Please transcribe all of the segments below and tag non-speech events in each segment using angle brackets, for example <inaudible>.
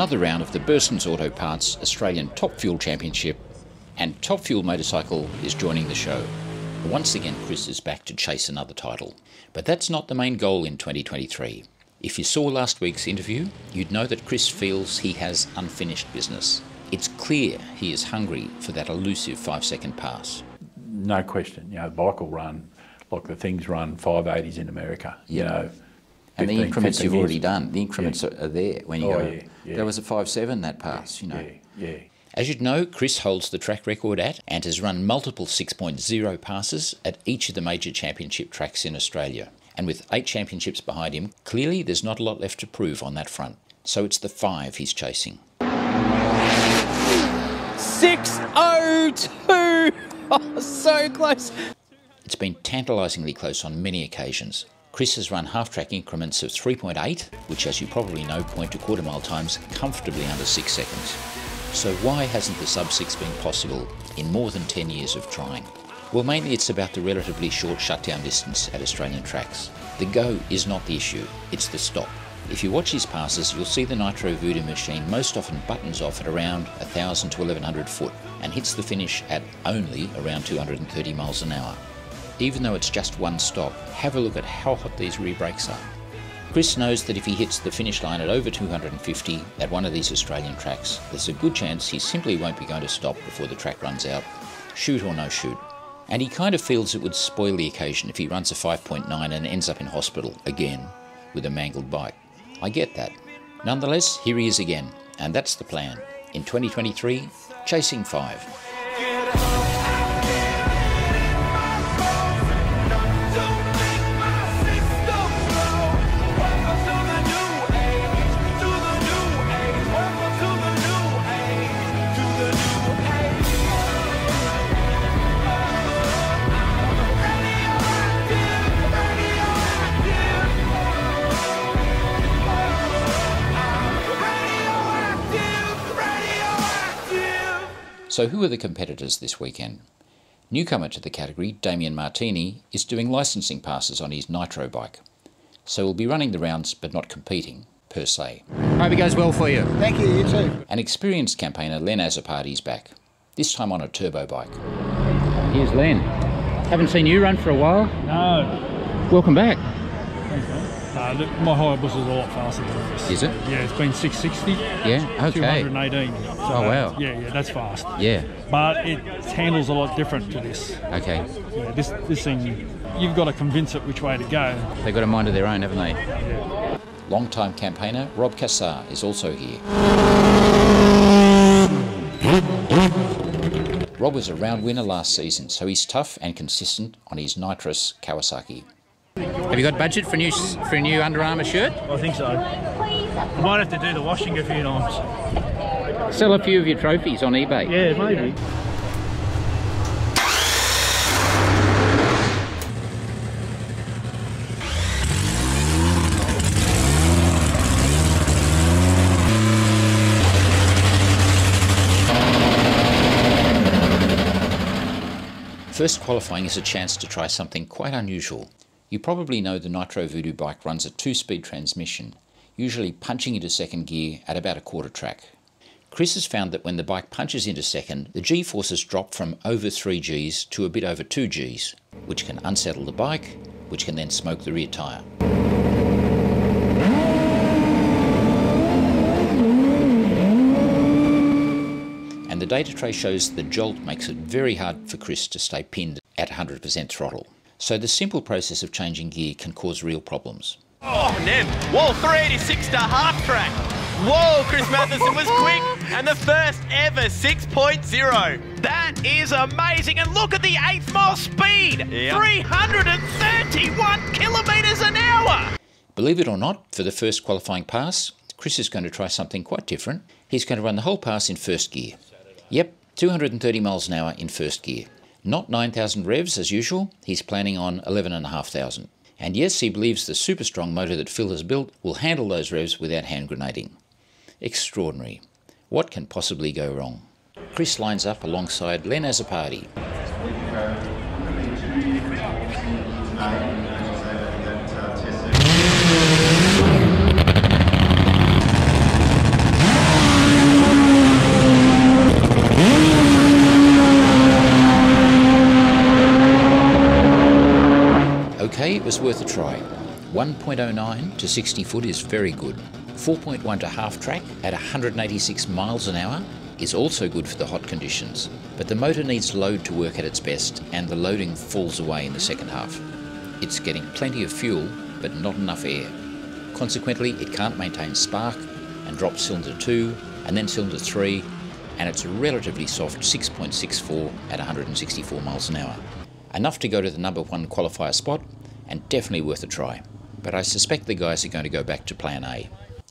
another round of the Burson's Auto Parts Australian Top Fuel Championship, and Top Fuel Motorcycle is joining the show. Once again, Chris is back to chase another title. But that's not the main goal in 2023. If you saw last week's interview, you'd know that Chris feels he has unfinished business. It's clear he is hungry for that elusive five second pass. No question. You know, the bike will run like the things run 580s in America. You know, And the increments you've years. already done, the increments are are there when you Oh, go. yeah, yeah. That was a 5.7 that pass, you know. Yeah, yeah. As you'd know, Chris holds the track record at and has run multiple 6.0 passes at each of the major championship tracks in Australia. And with eight championships behind him, clearly there's not a lot left to prove on that front. So it's the five he's chasing. 602! <laughs> Oh, so close. It's been tantalisingly close on many occasions. Chris has run half track increments of 3.8, which, as you probably know, point to quarter mile times comfortably under six seconds. So, why hasn't the sub 6 been possible in more than 10 years of trying? Well, mainly it's about the relatively short shutdown distance at Australian tracks. The go is not the issue, it's the stop. If you watch his passes, you'll see the Nitro Voodoo machine most often buttons off at around 1000 to 1100 foot and hits the finish at only around 230 miles an hour. Even though it's just one stop, have a look at how hot these rear brakes are. Chris knows that if he hits the finish line at over 250 at one of these Australian tracks, there's a good chance he simply won't be going to stop before the track runs out, shoot or no shoot. And he kind of feels it would spoil the occasion if he runs a 5.9 and ends up in hospital again with a mangled bike. I get that. Nonetheless, here he is again, and that's the plan. In 2023, chasing five. So, who are the competitors this weekend? Newcomer to the category, Damien Martini, is doing licensing passes on his Nitro bike. So, he'll be running the rounds but not competing, per se. Hope it goes well for you. Thank you, you too. An experienced campaigner, Len Azzopardi's back, this time on a turbo bike. Here's Len. Haven't seen you run for a while. No, Welcome back. Uh, the- my Hayabusa is a lot faster than this. Is it? Yeah, it's been 660, Yeah, okay. 218. So, Oh, wow. Yeah, yeah, that's fast. Yeah, But it handles a lot different to this. okay. Yeah, this this thing, you've got to convince it which way to go. They've got a mind of their own, haven't they? Long-time campaigner Rob Cassar is also here. Rob was a round winner last season, so he's tough and consistent on his nitrous Kawasaki. Have you got budget for a new for a new Under Armour shirt? I think so. I might have to do the washing a few times. Sell a few of your trophies on eBay. Yeah, maybe. First qualifying is a chance to try something quite unusual. You probably know the Nitro Voodoo bike runs a two-speed transmission, usually punching into second gear at about a quarter track. Chris has found that when the bike punches into second, the G forces drop from over 3 Gs to a bit over 2 Gs, which can unsettle the bike, which can then smoke the rear tyre. And the data trace shows the jolt makes it very hard for Chris to stay pinned at 100% throttle. So the simple process of changing gear can cause real problems. Oh, Nem. Whoa, 386 to half track. Whoa, Chris Matheson was quick. And the first ever 6.0. That is amazing. And look at the eighth mile speed. Yep. 331 kilometres an hour. Believe it or not, for the first qualifying pass, Chris is going to try something quite different. He's going to run the whole pass in first gear. Yep, 230 miles an hour in first gear. Not 9,000 revs as usual, he's planning on 11,500. And yes, he believes the super strong motor that Phil has built will handle those revs without hand grenading. Extraordinary. What can possibly go wrong? Chris lines up alongside Len Azzopardi. was worth a try. 1.09 to 60 foot is very good. 4.1 to half track at 186 miles an hour is also good for the hot conditions, but the motor needs load to work at its best and the loading falls away in the second half. It's getting plenty of fuel, but not enough air. Consequently, it can't maintain spark and drops cylinder 2 and then cylinder 3 and it's relatively soft 6.64 at 164 miles an hour. Enough to go to the number one qualifier spot and definitely worth a try. But I suspect the guys are going to go back to plan A.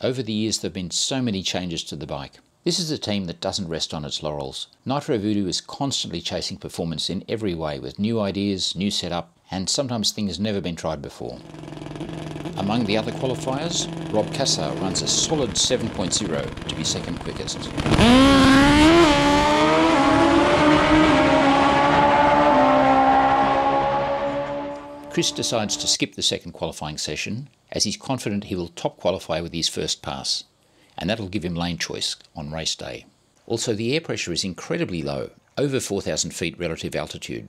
Over the years there have been so many changes to the bike. This is a team that doesn't rest on its laurels. Nitro Voodoo is constantly chasing performance in every way with new ideas, new setup, and sometimes things never been tried before. Among the other qualifiers, Rob Cassar runs a solid 7.0 to be second quickest. Chris decides to skip the second qualifying session as he's confident he will top qualify with his first pass and that'll give him lane choice on race day. Also, the air pressure is incredibly low, over 4,000 feet relative altitude.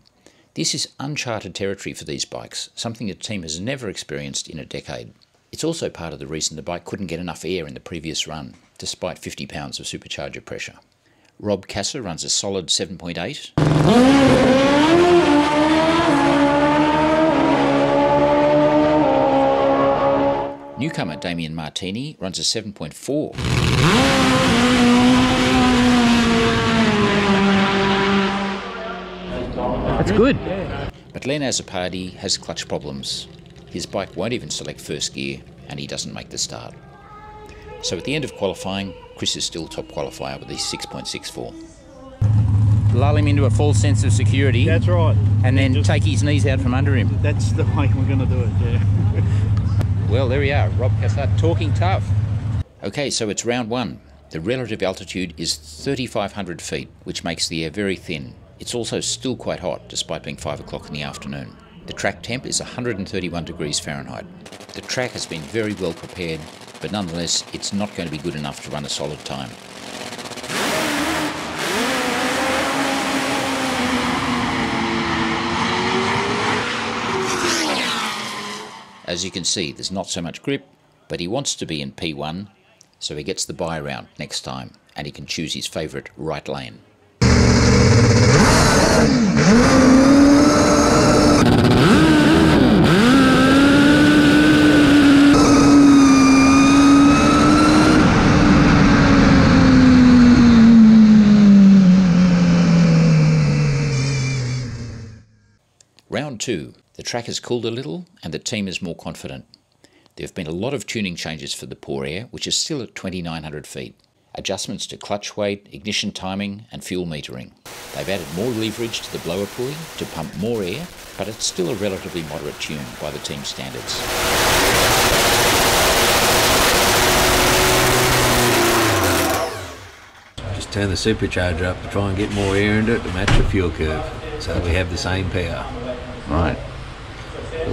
This is uncharted territory for these bikes, something the team has never experienced in a decade. It's also part of the reason the bike couldn't get enough air in the previous run, despite 50 pounds of supercharger pressure. Rob Cassar runs a solid 7.8. Newcomer Damien Martini runs a 7.4. That's good. But Len Azzopardi has clutch problems. His bike won't even select first gear and he doesn't make the start. So at the end of qualifying, Chris is still top qualifier with his 6.64. Lull him into a false sense of security. That's right. And then Just- take his knees out from under him. That's the way we're going to do it, yeah. <laughs> Well, there we are. Rob Cassar talking tough. Okay, so it's round one. The relative altitude is 3,500 feet, which makes the air very thin. It's also still quite hot, despite being 5 o'clock in the afternoon. The track temp is 131 degrees Fahrenheit. The track has been very well prepared, but nonetheless, it's not going to be good enough to run a solid time. As you can see, there's not so much grip, but he wants to be in P1, so he gets the buy round next time, and he can choose his favourite right lane. Round two. The track has cooled a little and the team is more confident. There have been a lot of tuning changes for the Poor Air, which is still at 2,900 feet. Adjustments to clutch weight, ignition timing, and fuel metering. They've added more leverage to the blower pulley to pump more air, but it's still a relatively moderate tune by the team standards. Just turn the supercharger up to try and get more air into it to match the fuel curve, so we have the same power. Right.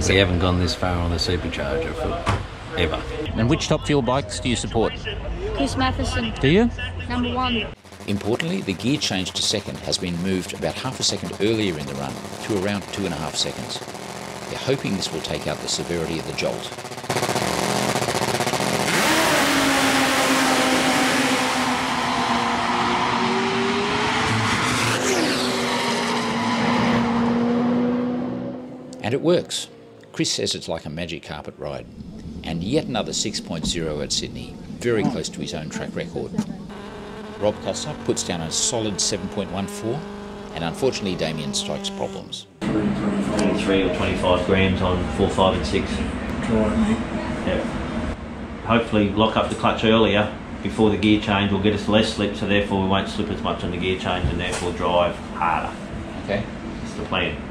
But we haven't gone this far on the supercharger for ever. And which top fuel bikes do you support? Chris Matheson, Do you? number one. Importantly, the gear change to second has been moved about half a second earlier in the run to around two and a half seconds. They're hoping this will take out the severity of the jolt. And it works. Chris says it's like a magic carpet ride. And yet another 6.0 at Sydney, very close to his own track record. Rob Cassar puts down a solid 7.14, and unfortunately Damien strikes problems. 23 or 25 grams on 4, 5 and 6. Yeah. Hopefully lock up the clutch earlier before the gear change will get us less slip so therefore we won't slip as much on the gear change and therefore drive harder. Okay? That's the plan.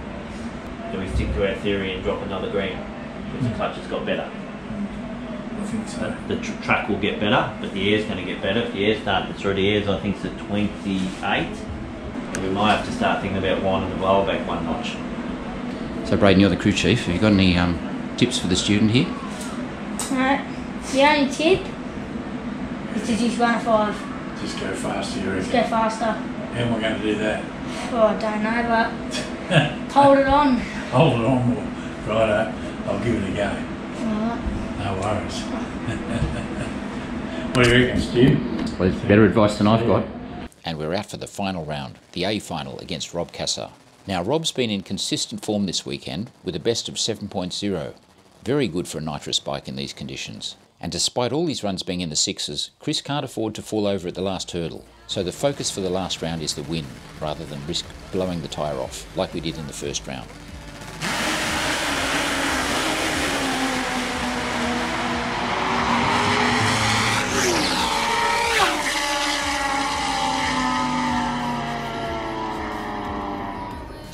Do we stick to our theory and drop another gram because the clutch has got better? I think so. The tr- track will get better, but the air's going to get better. If the air's starting through the airs, I think it's at 28. And we might have to start thinking about winding the blower back one notch. So Braden, you're the crew chief. Have you got any um, tips for the student here? Alright, the only tip is to just run a five. Just go faster, you Just go faster. How am I going to do that? Oh, I don't know, but <laughs> hold it on. Hold it on more. Righto. I'll give it a go. Alright. No worries. <laughs> what do you reckon, Stu? Well, it's better advice than I've got. And we're out for the final round, the A final against Rob Cassar. Now, Rob's been in consistent form this weekend with a best of 7.0. Very good for a nitrous bike in these conditions. And despite all these runs being in the sixes, Chris can't afford to fall over at the last hurdle. So the focus for the last round is the win, rather than risk blowing the tyre off, like we did in the first round.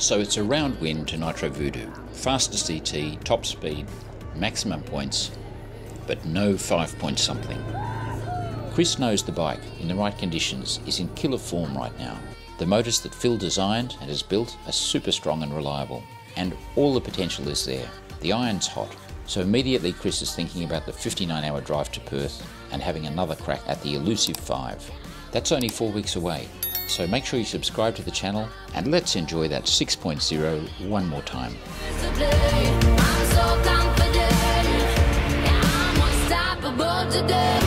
So it's a round win to Nitro Voodoo. Fastest ET, top speed, maximum points, but no five point something. Chris knows the bike, in the right conditions, is in killer form right now. The motors that Phil designed and has built are super strong and reliable, and all the potential is there. The iron's hot, so immediately Chris is thinking about the 59 hour drive to Perth and having another crack at the elusive 5. That's only four weeks away, so make sure you subscribe to the channel and let's enjoy that 6.0 one more time. Today.